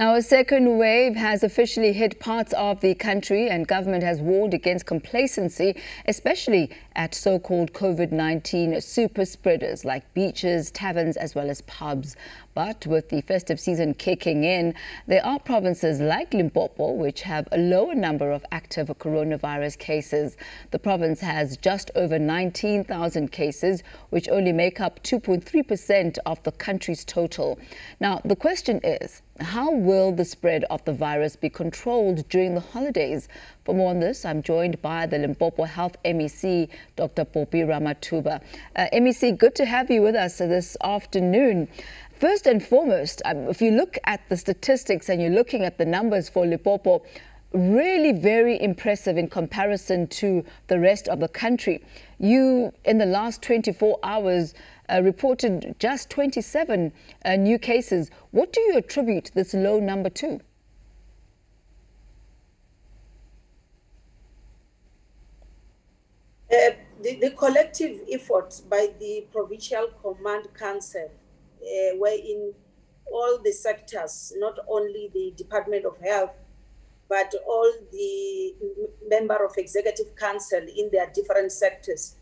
Now, a second wave has officially hit parts of the country and government has warned against complacency, especially at so-called COVID-19 super spreaders like beaches, taverns, as well as pubs. But with the festive season kicking in, there are provinces like Limpopo which have a lower number of active coronavirus cases. The province has just over 19,000 cases, which only make up 2.3% of the country's total. Now, the question is, how will the spread of the virus be controlled during the holidays? For more on this, I'm joined by the Limpopo Health MEC, Dr. Phophi Ramathuba. Uh, MEC, good to have you with us this afternoon. First and foremost, um, if you look at the statistics and you're looking at the numbers for Limpopo, really very impressive in comparison to the rest of the country. You, in the last 24 hours, uh, reported just 27 uh, new cases. What do you attribute this low number to? Uh, the, the, collective efforts by the Provincial Command Council, uh, wherein all the sectors, not only the Department of Health, but all the member of Executive Council in their different sectors,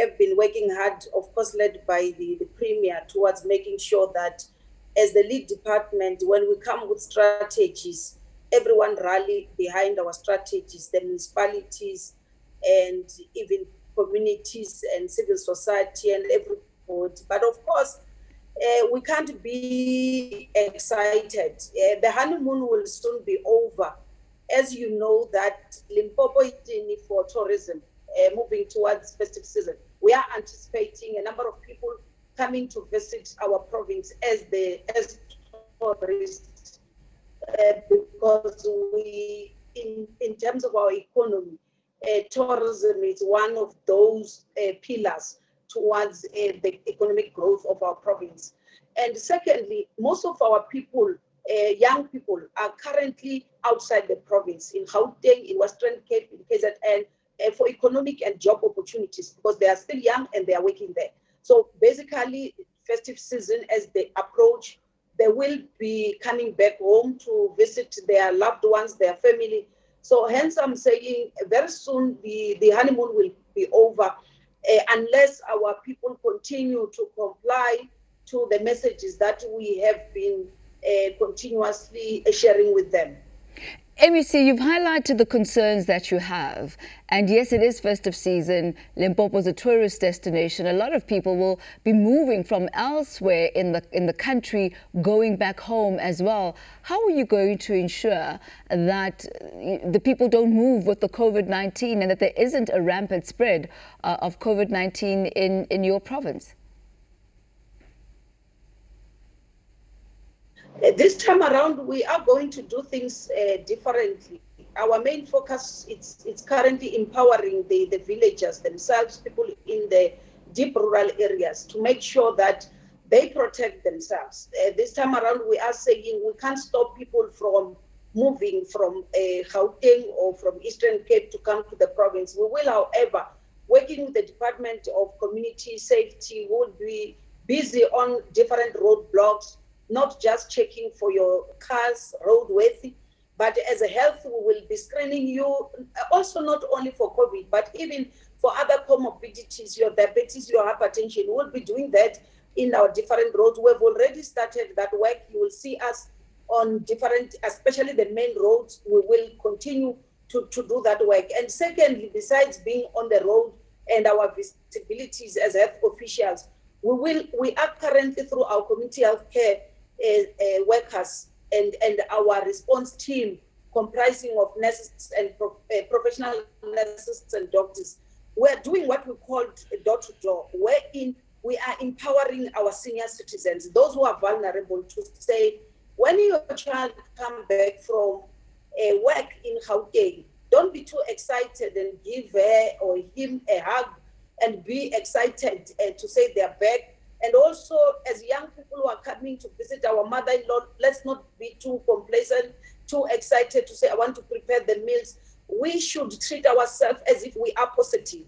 have been working hard, of course, led by the, the Premier, towards making sure that as the lead department, when we come with strategies, everyone rally behind our strategies, the municipalities and even communities and civil society and everybody. But of course, uh, we can't be excited. Uh, the honeymoon will soon be over. As you know, that Limpopo is for tourism uh, moving towards festive season. We are anticipating a number of people coming to visit our province as the as tourists uh, because we, in in terms of our economy, uh, tourism is one of those uh, pillars towards uh, the economic growth of our province. And secondly, most of our people, young people, are currently outside the province in Gauteng, in Western Cape, in KZN, uh, for economic and job opportunities because they are still young and they are working there. So basically, festive season as they approach, they will be coming back home to visit their loved ones, their family. So hence I'm saying very soon the, the honeymoon will be over uh, unless our people continue to comply to the messages that we have been uh, continuously sharing with them. MEC, you've highlighted the concerns that you have. And yes, it is festive season. Limpopo is a tourist destination. A lot of people will be moving from elsewhere in the, in the country, going back home as well. How are you going to ensure that the people don't move with the COVID-19 and that there isn't a rampant spread uh, of COVID-19 in, in your province? This time around, we are going to do things uh, differently. Our main focus is it's currently empowering the, the villagers themselves, people in the deep rural areas, to make sure that they protect themselves. Uh, this time around, we are saying we can't stop people from moving from uh, Gauteng or from Eastern Cape to come to the province. We will, however, working with the Department of Community Safety, will be busy on different roadblocks not just checking for your car's roadworthy, but as a health, we will be screening you also not only for COVID, but even for other comorbidities, your diabetes, your hypertension. We'll be doing that in our different roads. We've already started that work. You will see us on different, especially the main roads. We will continue to, to do that work. And secondly, besides being on the road and our visibilities as health officials, we will we are currently through our community health care uh, workers and, and our response team comprising of nurses and pro, uh, professional nurses and doctors. We're doing what we call door to door, wherein we are empowering our senior citizens, those who are vulnerable, to say, when your child come back from a work in Gauteng, don't be too excited and give her or him a hug and be excited uh, to say they're back and also, as young people who are coming to visit our mother in law, let's not be too complacent, too excited to say, I want to prepare the meals. We should treat ourselves as if we are positive.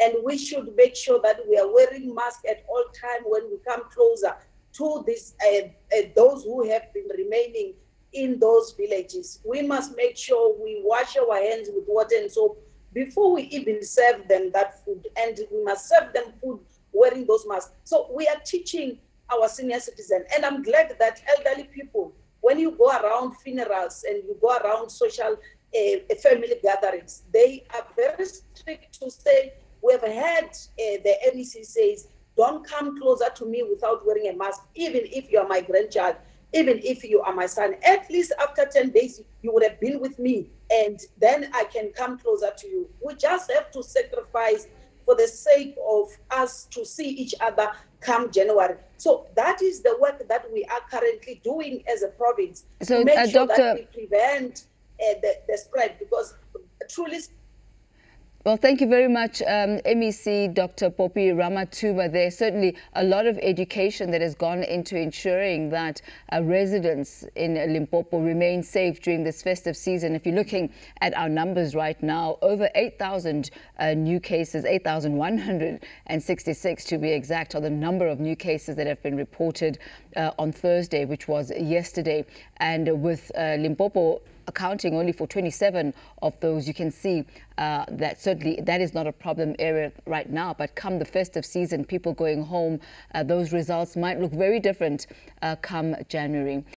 And we should make sure that we are wearing masks at all time when we come closer to this, uh, uh, those who have been remaining in those villages. We must make sure we wash our hands with water and soap before we even serve them that food. And we must serve them food wearing those masks. So we are teaching our senior citizens. And I'm glad that elderly people, when you go around funerals and you go around social uh, family gatherings, they are very strict to say, we've had uh, the MEC says, don't come closer to me without wearing a mask, even if you are my grandchild, even if you are my son. At least after 10 days, you would have been with me, and then I can come closer to you. We just have to sacrifice for the sake of us to see each other come January. So that is the work that we are currently doing as a province so, to make uh, sure Dr. that we prevent uh, the, the spread because truly well, thank you very much, um, MEC Dr. Phophi Ramathuba. There's certainly a lot of education that has gone into ensuring that uh, residents in Limpopo remain safe during this festive season. If you're looking at our numbers right now, over 8,000 uh, new cases, 8,166 to be exact, are the number of new cases that have been reported uh, on Thursday, which was yesterday. And with uh, Limpopo accounting only for 27 of those, you can see uh, that certainly that is not a problem area right now. But come the festive season, people going home, uh, those results might look very different uh, come January.